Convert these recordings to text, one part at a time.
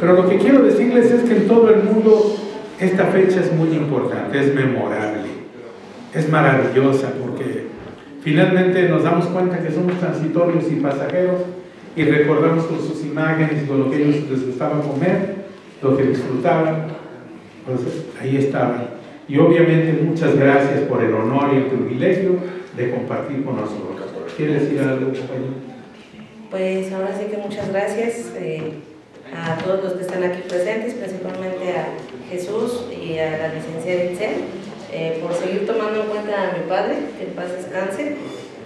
Pero lo que quiero decirles es que en todo el mundo esta fecha es muy importante, es memorable, es maravillosa porque finalmente nos damos cuenta que somos transitorios y pasajeros y recordamos con sus imágenes con lo que ellos les gustaba comer, lo que disfrutaban, entonces ahí estaban. Y obviamente muchas gracias por el honor y el privilegio de compartir con nosotros. ¿Quieres decir algo, compañero? Pues ahora sí que muchas gracias eh, a todos los que están aquí presentes, principalmente a Jesús y a la licenciada Itzel, eh, por seguir tomando en cuenta a mi padre, que en paz descanse.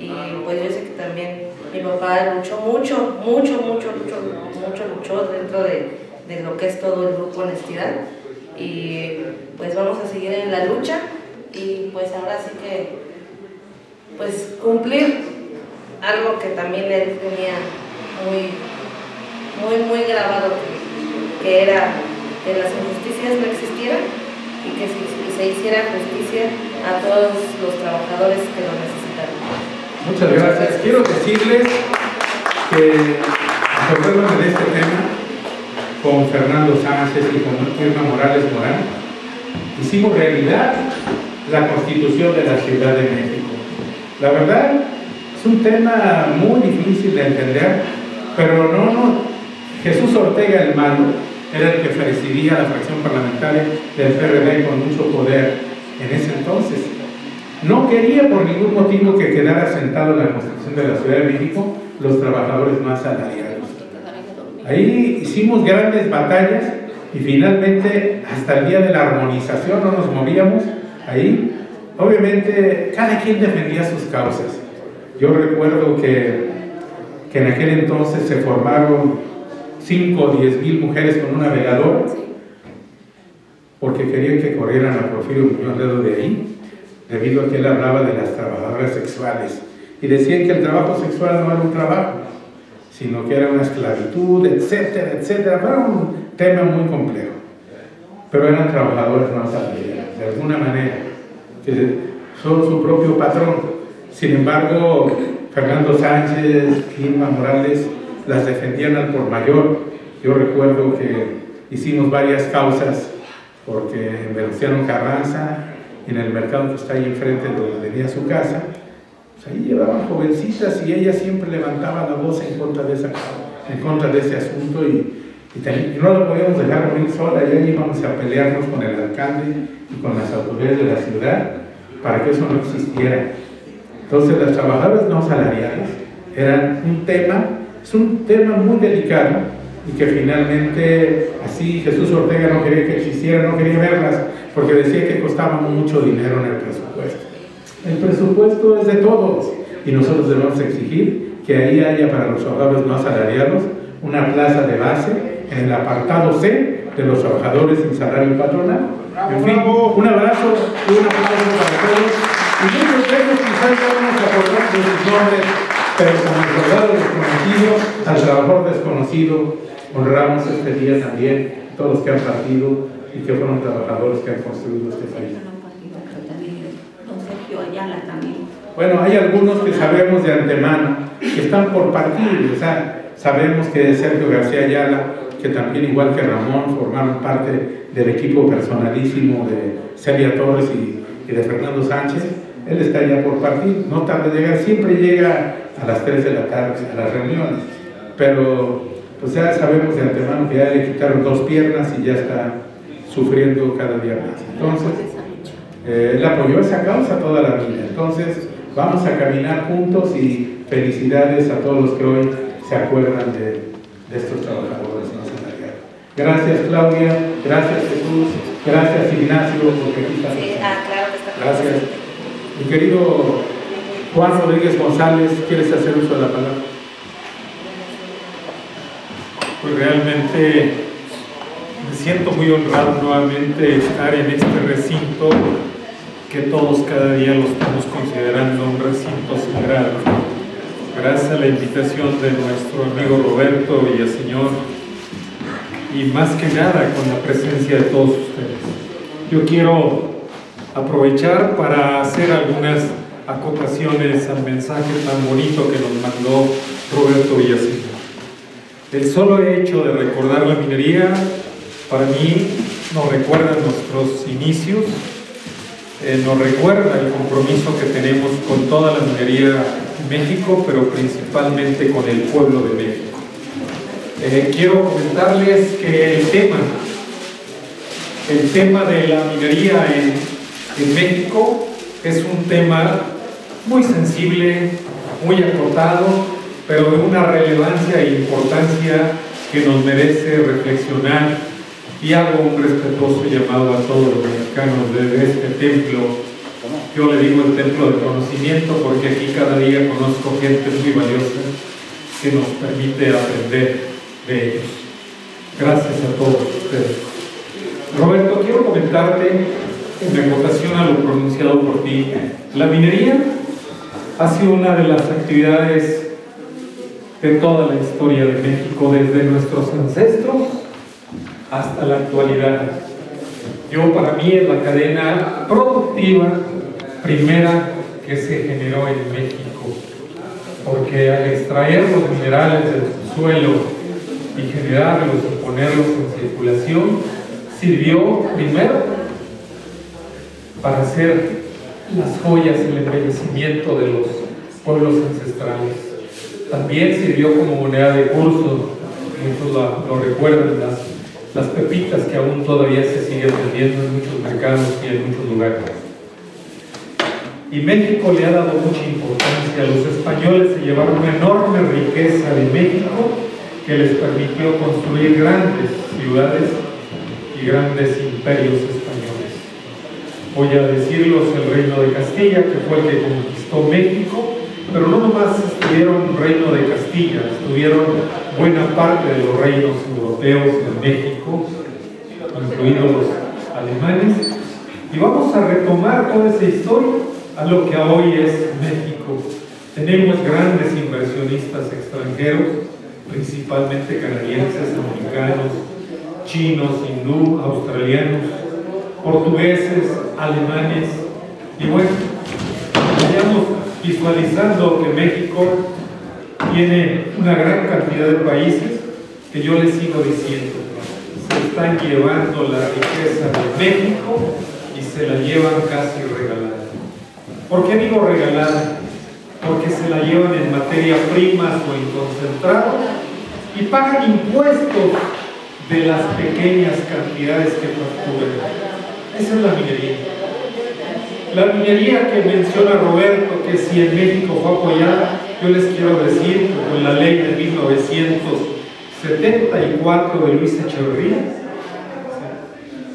Y pues yo sé que también mi papá luchó mucho, mucho, mucho, mucho, mucho luchó dentro de, de lo que es todo el grupo Honestidad. Y pues vamos a seguir en la lucha y pues ahora sí que pues cumplir algo que también él tenía muy, muy, muy grabado, que, era que las injusticias no existieran y que se, hiciera justicia a todos los trabajadores que lo necesitaron. Muchas gracias. Quiero decirles que acordándome de este tema con Fernando Sánchez y con Irma Morales Morán, hicimos realidad la constitución de la Ciudad de México. La verdad, un tema muy difícil de entender, pero no, no. Jesús Ortega el Malo era el que presidía la fracción parlamentaria del PRD con mucho poder en ese entonces. No quería por ningún motivo que quedara sentado en la Constitución de la Ciudad de México los trabajadores más salariados. Ahí hicimos grandes batallas y finalmente hasta el día de la armonización no nos movíamos ahí. Obviamente cada quien defendía sus causas. Yo recuerdo que, que en aquel entonces se formaron 5 o 10 mil mujeres con una veladora porque querían que corrieran a Porfirio Muñoz Dedo de ahí, debido a que él hablaba de las trabajadoras sexuales. Y decían que el trabajo sexual no era un trabajo, sino que era una esclavitud, etcétera, etcétera. Era un tema muy complejo. Pero eran trabajadores no salariales, de alguna manera, que son su propio patrón. Sin embargo, Fernando Sánchez, Irma Morales las defendían al por mayor. Yo recuerdo que hicimos varias causas porque en Venustiano Carranza, en el mercado que está ahí enfrente donde tenía su casa, pues ahí llevaban jovencitas y ella siempre levantaba la voz en contra de, esa, en contra de ese asunto y, no lo podíamos dejar morir sola, y ahí íbamos a pelearnos con el alcalde y con las autoridades de la ciudad para que eso no existiera. Entonces las trabajadoras no salariales eran un tema, es un tema muy delicado y que finalmente así Jesús Ortega no quería que existiera, no quería verlas porque decía que costaba mucho dinero en el presupuesto. El presupuesto es de todos y nosotros debemos exigir que ahí haya para los trabajadores no asalariados una plaza de base en el apartado C de los trabajadores sin salario patronal. En fin, un abrazo y un aplauso para todos. Y muchos de ellos quizás ya vamos a acordar de sus nombres, pero como el soldado desconocido, al trabajador desconocido, honramos este día también todos los que han partido y que fueron trabajadores que han construido este país. Bueno, hay algunos que sabemos de antemano que están por partir, o sea, sabemos que Sergio García Ayala, que también igual que Ramón formaron parte del equipo personalísimo de Celia Torres y, y de Fernando Sánchez, él está ya por partir, no tarda en llegar, siempre llega a las 3 de la tarde a las reuniones, pero pues ya sabemos de antemano que ya le quitaron dos piernas y ya está sufriendo cada día más. Entonces, eh, él apoyó esa causa toda la vida. Entonces, vamos a caminar juntos y felicidades a todos los que hoy se acuerdan de, estos trabajadores Gracias Claudia, gracias Jesús, gracias Ignacio, porque aquí ah, Gracias. Mi querido Juan Rodríguez González, ¿quieres hacer uso de la palabra? Pues realmente me siento muy honrado nuevamente estar en este recinto que todos cada día lo estamos considerando un recinto sagrado. Gracias a la invitación de nuestro amigo Roberto y el Señor y más que nada con la presencia de todos ustedes. Yo quiero aprovechar para hacer algunas acotaciones al mensaje tan bonito que nos mandó Roberto Villaseñor. El solo hecho de recordar la minería, para mí, nos recuerda nuestros inicios, eh, nos recuerda el compromiso que tenemos con toda la minería en México, pero principalmente con el pueblo de México. Eh, quiero comentarles que el tema, el tema de la minería en, en México es un tema muy sensible, muy acotado, pero de una relevancia e importancia que nos merece reflexionar y hago un respetuoso llamado a todos los mexicanos desde este templo. Yo le digo el templo de conocimiento porque aquí cada día conozco gente muy valiosa que nos permite aprender de ellos. Gracias a todos ustedes. Roberto, quiero comentarte en votación a lo pronunciado por ti. La minería ha sido una de las actividades de toda la historia de México, desde nuestros ancestros hasta la actualidad. Yo para mí es la cadena productiva primera que se generó en México, porque al extraer los minerales del suelo y generarlos y ponerlos en circulación, sirvió primero para hacer las joyas, el embellecimiento de los pueblos ancestrales. También sirvió como moneda de curso, muchos lo, recuerdan, las, las pepitas que aún todavía se siguen vendiendo en muchos mercados y en muchos lugares. Y México le ha dado mucha importancia. Los españoles se llevaron una enorme riqueza de México que les permitió construir grandes ciudades y grandes imperios españoles. Voy a decirlos el reino de Castilla, que fue el que conquistó México, pero no nomás estuvieron reino de Castilla, estuvieron buena parte de los reinos europeos de México, incluidos los alemanes, y vamos a retomar toda esa historia a lo que hoy es México. Tenemos grandes inversionistas extranjeros, principalmente canadienses, americanos, chinos, hindú, australianos, portugueses, alemanes, y bueno, vayamos visualizando que México tiene una gran cantidad de países que yo les sigo diciendo, se están llevando la riqueza de México y se la llevan casi regalada. ¿Por qué digo regalada? Porque se la llevan en materia primas o en concentrado y pagan impuestos de las pequeñas cantidades que facturan. Esa es la minería. La minería que menciona Roberto, que si en México fue apoyada, yo les quiero decir que con la ley de 1974 de Luis Echeverría,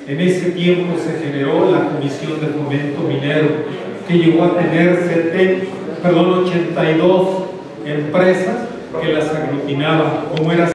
en ese tiempo se generó la Comisión de Fomento Minero, que llegó a tener 70, perdón, 82 empresas que las aglutinaba, como era